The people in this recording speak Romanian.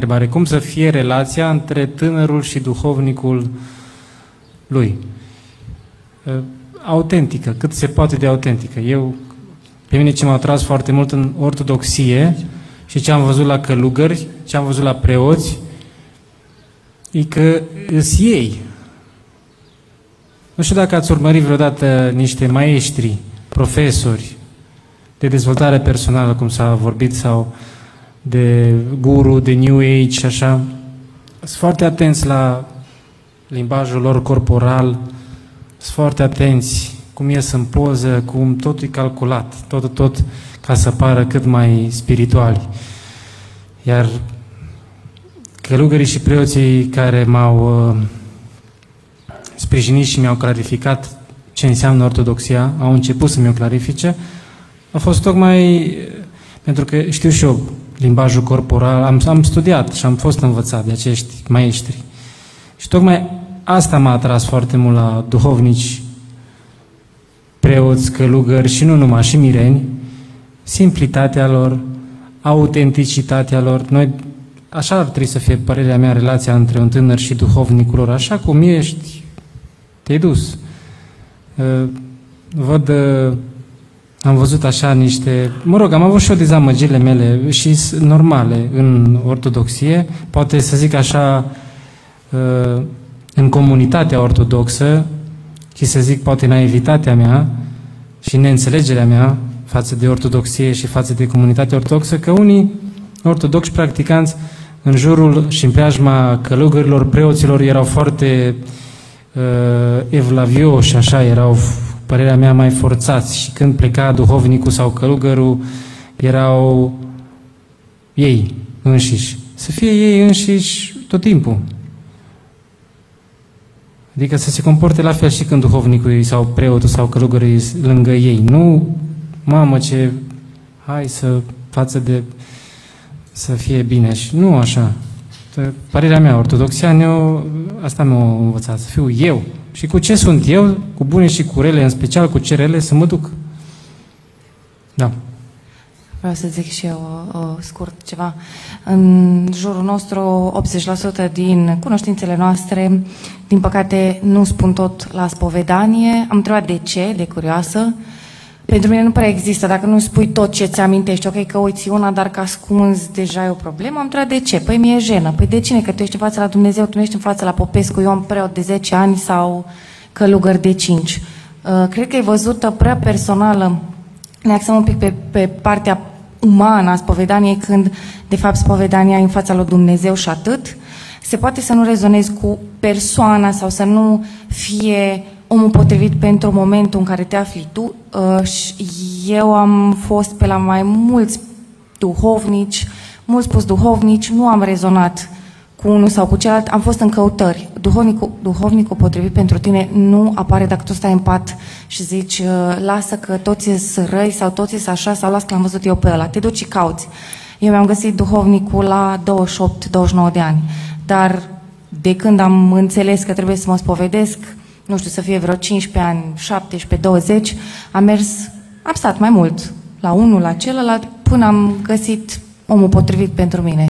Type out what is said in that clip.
întrebare. Cum să fie relația între tânărul și duhovnicul lui? Uh, autentică, cât se poate de autentică. Eu, pe mine ce m-a atras foarte mult în ortodoxie și ce am văzut la călugări, ce am văzut la preoți, e că îs ei. Nu știu dacă ați urmărit vreodată niște maestri, profesori de dezvoltare personală, cum s-a vorbit, sau de guru, de New Age și așa. Sunt foarte atenți la limbajul lor corporal, sunt foarte atenți cum ies în poză, cum totul e calculat, tot, tot ca să pară cât mai spirituali. Iar călugării și preoții care m-au uh, sprijinit și mi-au clarificat ce înseamnă ortodoxia, au început să mi-o clarifice, a fost tocmai pentru că știu și eu limbajul corporal, am, am studiat și am fost învățat de acești maestri. Și tocmai asta m-a atras foarte mult la duhovnici, preoți, călugări și nu numai, și mireni, simplitatea lor, autenticitatea lor. Noi, așa ar trebui să fie părerea mea, relația între un tânăr și duhovnicul lor. Așa cum ești, te-ai dus. Uh, văd, uh, am văzut așa niște, mă rog, am avut și o dezamăgirile mele și normale în ortodoxie, poate să zic așa, uh, în comunitatea ortodoxă, și să zic poate naivitatea mea și neînțelegerea mea față de ortodoxie și față de comunitatea ortodoxă, că unii ortodoxi practicanți în jurul și în preajma călugărilor, preoților erau foarte uh, evlavioși, așa, erau, părerea mea, mai forțați și când pleca duhovnicul sau călugărul, erau ei înșiși. Să fie ei înșiși tot timpul. Adică să se comporte la fel și când duhovnicul sau preotul sau călugărul lângă ei. Nu, mamă, ce, hai să, față de, să fie bine. Și nu așa. Părerea mea, ortodoxia, ne asta mi-a învățat, să fiu eu. Și cu ce sunt eu, cu bune și cu rele, în special cu ce rele, să mă duc. Da. Vreau să zic și eu uh, scurt ceva. În jurul nostru, 80% din cunoștințele noastre, din păcate, nu spun tot la spovedanie. Am întrebat de ce, de curioasă. Pentru mine nu prea există. Dacă nu spui tot ce ți amintești, ok, că uiți una, dar că ascunzi, deja e o problemă. Am întrebat de ce. Păi mi-e jenă. Păi de cine? Că tu ești în fața la Dumnezeu, tu nu ești în fața la Popescu, eu am preot de 10 ani sau călugăr de 5. Uh, cred că e văzută prea personală ne axăm un pic pe, pe partea umană a spovedaniei, când de fapt spovedania e în fața lui Dumnezeu și atât. Se poate să nu rezonezi cu persoana sau să nu fie omul potrivit pentru momentul în care te afli tu. Uh, eu am fost pe la mai mulți duhovnici, mulți spus duhovnici, nu am rezonat cu unul sau cu celălalt, am fost în căutări. Duhovnicul, duhovnicul potrivit pentru tine nu apare dacă tu stai în pat și zici uh, lasă că toți sunt răi sau toți sunt așa sau las că l-am văzut eu pe ăla. Te duci și cauți. Eu mi-am găsit duhovnicul la 28-29 de ani, dar de când am înțeles că trebuie să mă spovedesc, nu știu, să fie vreo 15 ani, 17, 20, am mers, am stat mai mult la unul, la celălalt, până am găsit omul potrivit pentru mine.